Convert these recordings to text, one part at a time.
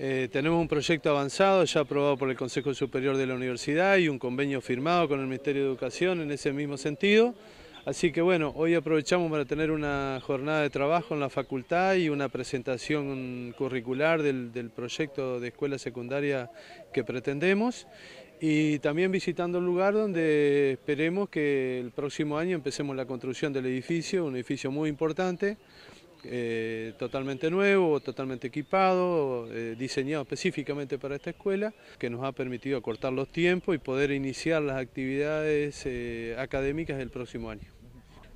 Eh, tenemos un proyecto avanzado ya aprobado por el Consejo Superior de la Universidad y un convenio firmado con el Ministerio de Educación en ese mismo sentido. Así que bueno, hoy aprovechamos para tener una jornada de trabajo en la facultad y una presentación curricular del, del proyecto de escuela secundaria que pretendemos y también visitando el lugar donde esperemos que el próximo año empecemos la construcción del edificio, un edificio muy importante, eh, totalmente nuevo, totalmente equipado, eh, diseñado específicamente para esta escuela, que nos ha permitido acortar los tiempos y poder iniciar las actividades eh, académicas del próximo año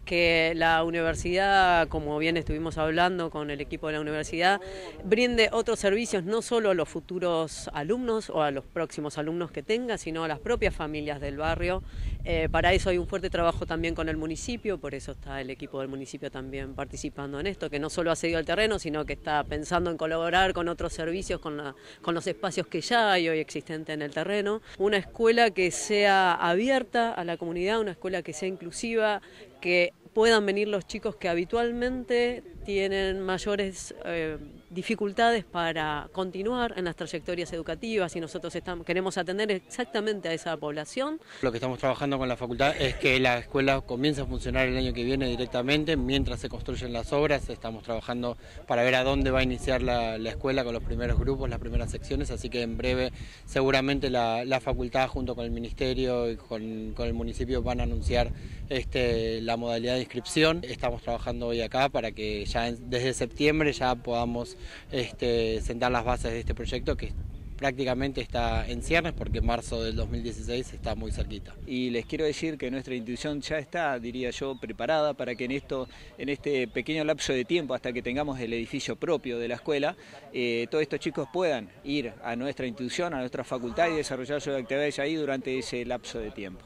que la universidad, como bien estuvimos hablando con el equipo de la universidad, brinde otros servicios no solo a los futuros alumnos o a los próximos alumnos que tenga, sino a las propias familias del barrio. Eh, para eso hay un fuerte trabajo también con el municipio, por eso está el equipo del municipio también participando en esto, que no solo ha cedido al terreno, sino que está pensando en colaborar con otros servicios, con, con los espacios que ya hay hoy existentes en el terreno. Una escuela que sea abierta a la comunidad, una escuela que sea inclusiva, que puedan venir los chicos que habitualmente tienen mayores eh, dificultades para continuar en las trayectorias educativas y nosotros estamos, queremos atender exactamente a esa población. Lo que estamos trabajando con la facultad es que la escuela comience a funcionar el año que viene directamente, mientras se construyen las obras, estamos trabajando para ver a dónde va a iniciar la, escuela con los primeros grupos, las primeras secciones, así que en breve seguramente la, facultad junto con el ministerio y con, el municipio van a anunciar este, la modalidad de inscripción. Estamos trabajando hoy acá para que ya desde septiembre ya podamos este, sentar las bases de este proyecto que prácticamente está en ciernes porque marzo del 2016 está muy cerquita. Y les quiero decir que nuestra institución ya está, diría yo, preparada para que en esto, en este pequeño lapso de tiempo, hasta que tengamos el edificio propio de la escuela, eh, todos estos chicos puedan ir a nuestra institución, a nuestra facultad y desarrollar sus actividades ahí durante ese lapso de tiempo.